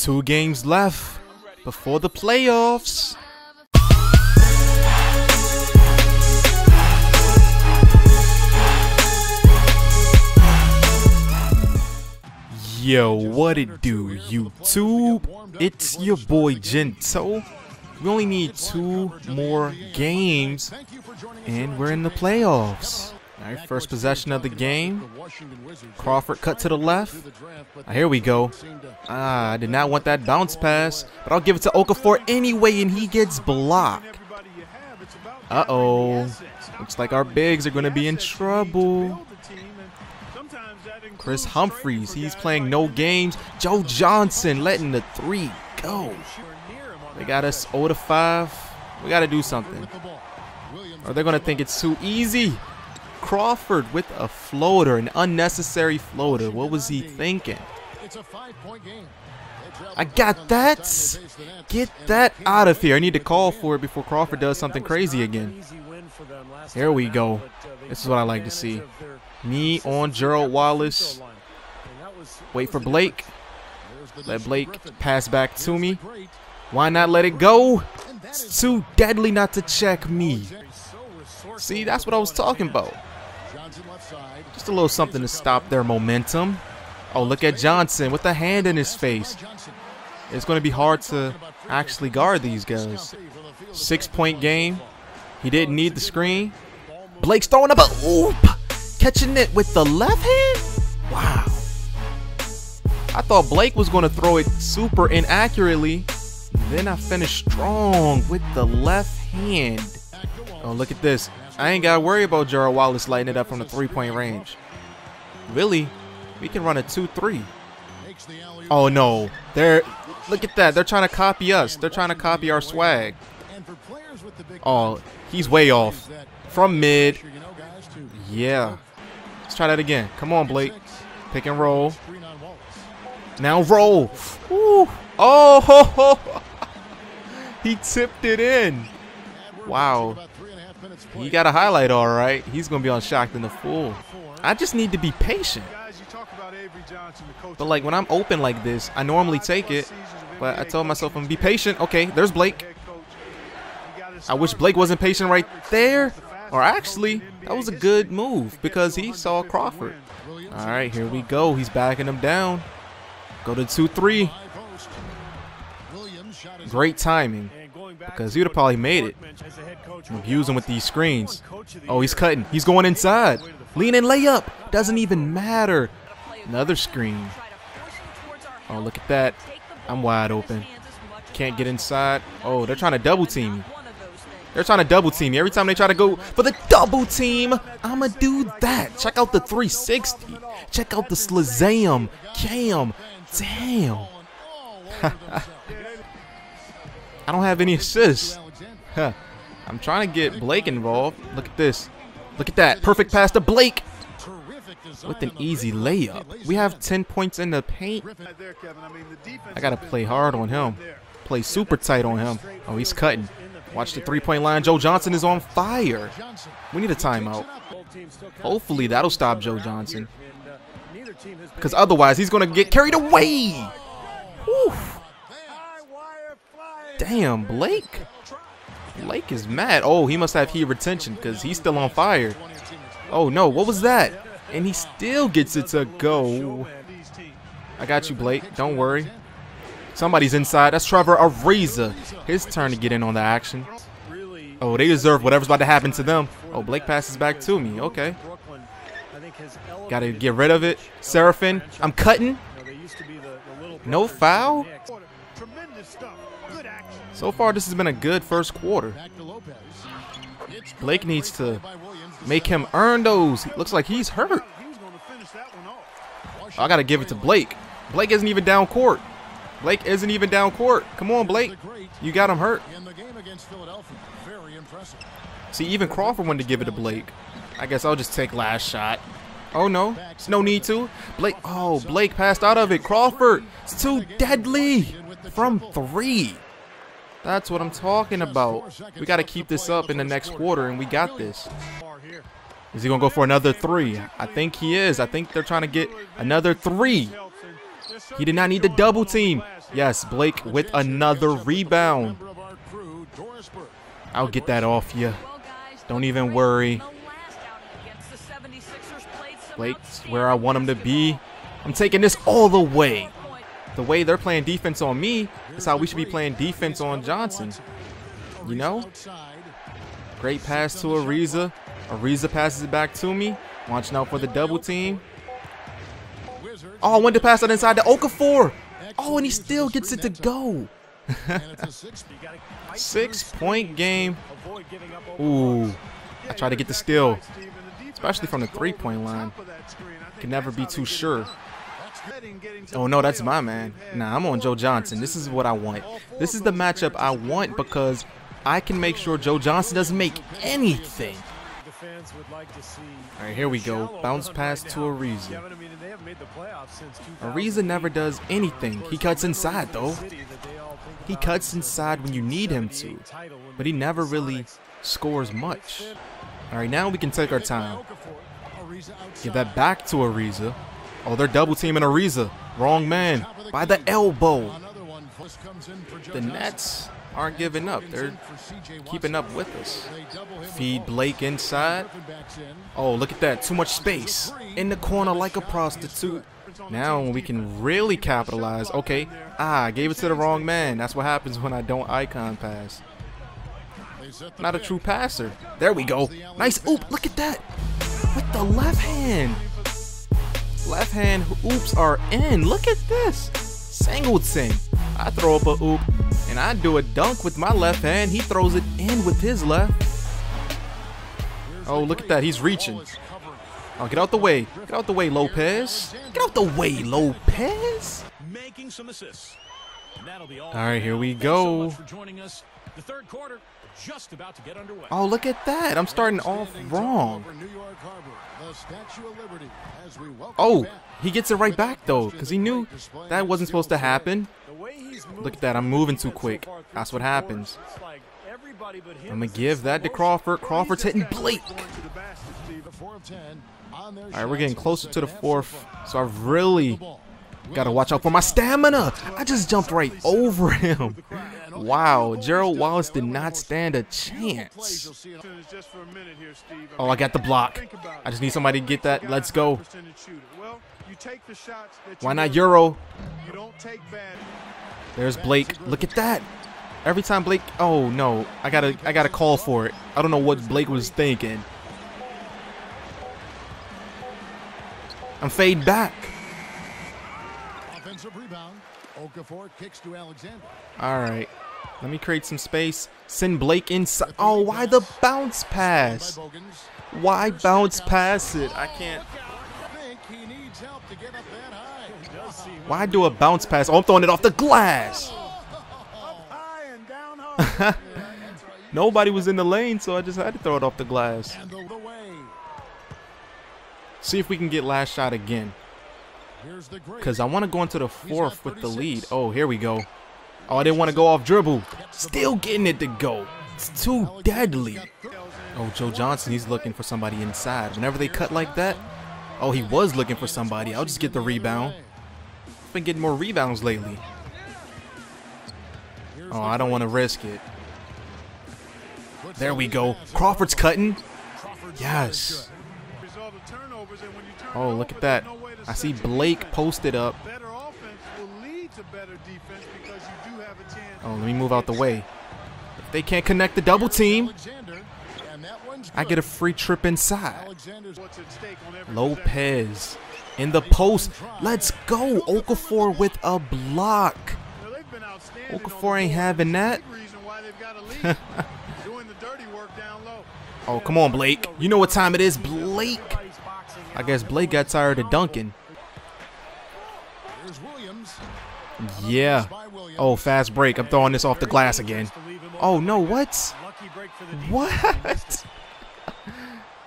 Two games left before the playoffs. Yo, what it do, YouTube? It's your boy Gento. We only need two more games, and we're in the playoffs. All right, first possession of the game. Crawford cut to the left. Ah, here we go. Ah, I did not want that bounce pass, but I'll give it to Okafor anyway, and he gets blocked. Uh-oh. Looks like our bigs are going to be in trouble. Kris Humphries, he's playing no games. Joe Johnson letting the three go. They got us 0 to 5. We got to do something. Or they're going to think it's too easy. Crawford with a floater, an unnecessary floater. What was he thinking? I got that. Get that out of here. I need to call for it before Crawford does something crazy again. Here we go. This is what I like to see. Me on Gerald Wallace. Wait for Blake. Let Blake pass back to me. Why not let it go? It's too deadly not to check me. See, that's what I was talking about. Just a little something to stop their momentum. Oh, look at Johnson with the hand in his face. It's going to be hard to actually guard these guys. Six-point game. He didn't need the screen. Blake's throwing up a oop. Catching it with the left hand? Wow. I thought Blake was going to throw it super inaccurately. Then I finished strong with the left hand. Oh, look at this. I ain't got to worry about Gerald Wallace lighting it up from the three-point range. Really? We can run a 2-3. Oh, no. They're Look at that. They're trying to copy us. They're trying to copy our swag. Oh, he's way off. From mid. Yeah. Let's try that again. Come on, Blake. Pick and roll. Now roll. Ooh. Oh, ho, ho. he tipped it in. Wow. He got a highlight all right. He's going to be on Shaqtin' the Fool. I just need to be patient. But like when I'm open like this, I normally take it. But I told myself I'm be patient. Okay, there's Blake. I wish Blake wasn't patient right there. Or actually, that was a good move because he saw Crawford. All right, here we go. He's backing him down. Go to 2-3. Great timing because he would have probably made it. Abuse him with these screens. Oh, he's cutting. He's going inside. Lean and layup. Doesn't even matter. Another screen. Oh, look at that. I'm wide open. Can't get inside. Oh, they're trying to double team me. They're trying to double team me. Every time they try to go for the double team, I'ma do that. Check out the 360. Check out the Slazam. Cam. Damn. I don't have any assists. I'm trying to get Blake involved. Look at this. Look at that. Perfect pass to Blake. With an easy layup. We have 10 points in the paint. I got to play hard on him. Play super tight on him. Oh, he's cutting. Watch the three-point line. Joe Johnson is on fire. We need a timeout. Hopefully that'll stop Joe Johnson. Because otherwise he's going to get carried away. Damn, Blake. Blake is mad. Oh, he must have heat retention because he's still on fire. Oh, no. What was that? And he still gets it to go. I got you, Blake. Don't worry. Somebody's inside. That's Trevor Ariza. His turn to get in on the action. Oh, they deserve whatever's about to happen to them. Oh, Blake passes back to me. Okay. Got to get rid of it. Seraphin, I'm cutting. No foul? So far, this has been a good first quarter. Blake needs to make him earn those. Looks like he's hurt. Oh, I got to give it to Blake. Blake isn't even down court. Blake isn't even down court. Come on, Blake. You got him hurt. See, even Crawford wanted to give it to Blake. I guess I'll just take last shot. Oh, no. There's no need to. Blake. Oh, Blake passed out of it. Crawford. It's too deadly. From three. That's what I'm talking about. We got to keep this up in the next quarter, and we got this. Is he going to go for another three? I think he is. I think they're trying to get another three. He did not need the double team. Yes, Blake with another rebound. I'll get that off you. Don't even worry. Blake's where I want him to be. I'm taking this all the way. The way they're playing defense on me is how we should be playing defense on Johnson. You know? Great pass to Ariza. Ariza passes it back to me. Watching out for the double team. Oh, I wanted to pass that inside to Okafor. Oh, and he still gets it to go. Six point game. Ooh. I try to get the steal, especially from the three point line. Can never be too sure. Oh no, that's my man. Nah, I'm on Joe Johnson. This is what I want. This is the matchup I want because I can make sure Joe Johnson doesn't make anything. All right, here we go. Bounce pass to Ariza. Ariza never does anything. He cuts inside, though. He cuts inside when you need him to, but he never really scores much. All right, now we can take our time. Give that back to Ariza. Oh, they're double teaming Ariza. Wrong man. By the elbow. The Nets aren't giving up. They're keeping up with us. Feed Blake inside. Oh, look at that. Too much space. In the corner like a prostitute. Now we can really capitalize. Okay. Ah, I gave it to the wrong man. That's what happens when I don't icon pass. Not a true passer. There we go. Nice oop. Look at that. With the left hand. Left hand oops are in. Look at this. Singleton. I throw up a oop and I do a dunk with my left hand. He throws it in with his left. Oh, look at that. He's reaching. Oh, get out the way. Get out the way, Lopez. Get out the way, Lopez. Making some assists. All right, here we go. The third quarter just about to get underway. Oh, look at that. I'm starting off wrong. Oh, he gets it right back, though, because he knew that wasn't supposed to happen. Look at that. I'm moving too quick. That's what happens. I'm going to give that to Crawford. Crawford's hitting Blake. All right, we're getting closer to the fourth, so I've really got to watch out for my stamina. I just jumped right over him. Wow, Gerald Wallace did not stand a chance. Oh, I got the block. I just need somebody to get that. Let's go. Why not Euro? There's Blake. Look at that. Every time Blake, oh no, I gotta, I gotta call for it. I don't know what Blake was thinking. I'm fade back. Offensive rebound. Okafor kicks to Alexander. All right. Let me create some space. Send Blake inside. Oh, why the bounce pass? Why bounce pass it? I can't. Why do a bounce pass? Oh, I'm throwing it off the glass. Nobody was in the lane, so I just had to throw it off the glass. See if we can get last shot again. Because I want to go into the fourth with the lead. Oh, here we go. Oh, I didn't want to go off dribble. Still getting it to go. It's too deadly. Oh, Joe Johnson, he's looking for somebody inside. Whenever they cut like that, oh, he was looking for somebody. I'll just get the rebound. I've been getting more rebounds lately. Oh, I don't want to risk it. There we go. Crawford's cutting. Yes. Oh, look at that. I see Blake posted up. Oh, let me move out the way. If they can't connect the double team, I get a free trip inside. Lopez in the post. Let's go. Okafor with a block. Okafor ain't having that. oh, come on, Blake. You know what time it is, Blake. I guess Blake got tired of dunking. Yeah. Oh, fast break. I'm throwing this off the glass again. Oh, no, what? What?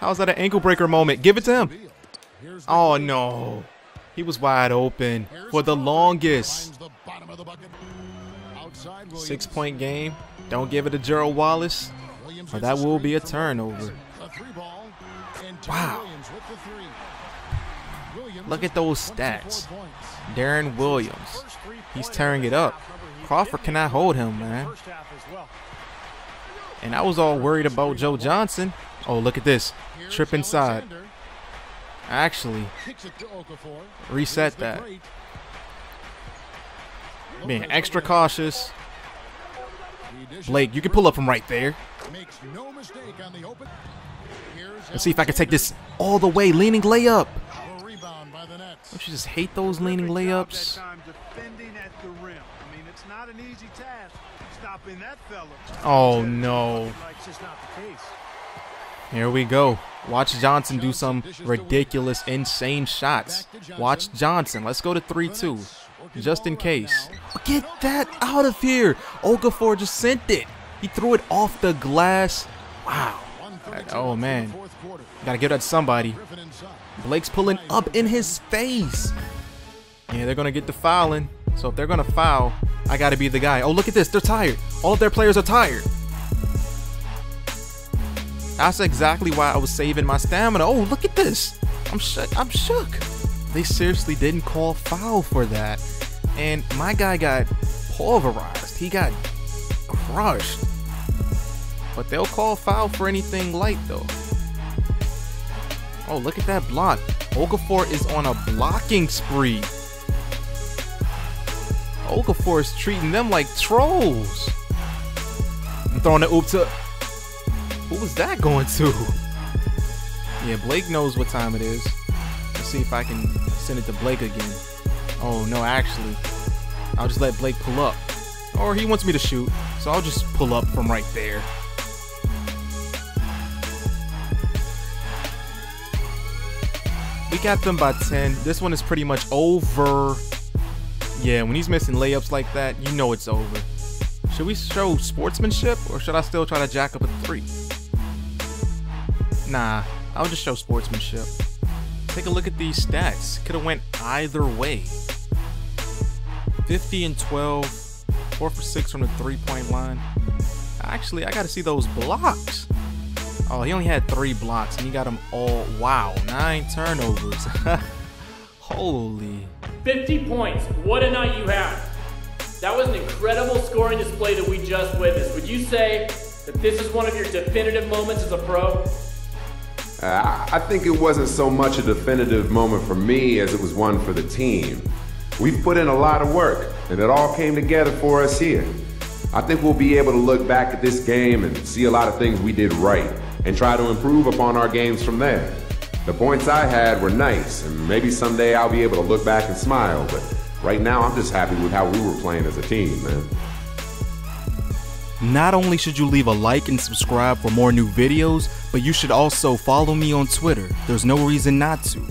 How's that an ankle breaker moment? Give it to him. Oh, no. He was wide open for the longest. Six-point game. Don't give it to Gerald Wallace, or that will be a turnover. Wow. Look at those stats. Deron Williams. He's tearing it up. Crawford cannot hold him, man. And I was all worried about Joe Johnson. Oh, look at this. Trip inside. Actually, reset that. Being extra cautious. Blake, you can pull up from right there. Let's see if I can take this all the way. Leaning layup. Don't you just hate those leaning layups? Oh no. Here we go. Watch Johnson do some ridiculous, insane shots. Watch Johnson. Let's go to 3-2. Just in case. Get that out of here. Okafor just sent it. He threw it off the glass. Wow. Oh, man. Gotta give that to somebody. Blake's pulling up in his face. Yeah, they're gonna get the fouling. So if they're gonna foul, I gotta be the guy. Oh, look at this. They're tired. All of their players are tired. That's exactly why I was saving my stamina. Oh, look at this. I'm shook. I'm shook. They seriously didn't call foul for that. And my guy got pulverized. He got crushed. But they'll call foul for anything light, though. Oh, look at that block. Okafor is on a blocking spree. Okafor is treating them like trolls. I'm throwing the oop to who was that going to? Yeah, Blake knows what time it is. Let's see if I can send it to Blake again. Oh, no, actually. I'll just let Blake pull up. Or he wants me to shoot, so I'll just pull up from right there. We got them by 10. This one is pretty much over. Yeah, when he's missing layups like that, you know it's over. Should we show sportsmanship, or should I still try to jack up a three? Nah, I'll just show sportsmanship. Take a look at these stats. Could have went either way. 50 and 12, 4 for 6 from the three-point line. Actually, I got to see those blocks. Oh, he only had three blocks, and he got them all. Wow, nine turnovers. Holy. 50 points. What a night you had. That was an incredible scoring display that we just witnessed. Would you say that this is one of your definitive moments as a pro? Uh, I think it wasn't so much a definitive moment for me as it was one for the team. We've put in a lot of work, and it all came together for us here. I think we'll be able to look back at this game and see a lot of things we did right and try to improve upon our games from there. The points I had were nice, and maybe someday I'll be able to look back and smile, but right now I'm just happy with how we were playing as a team, man. Not only should you leave a like and subscribe for more new videos, but you should also follow me on Twitter. There's no reason not to.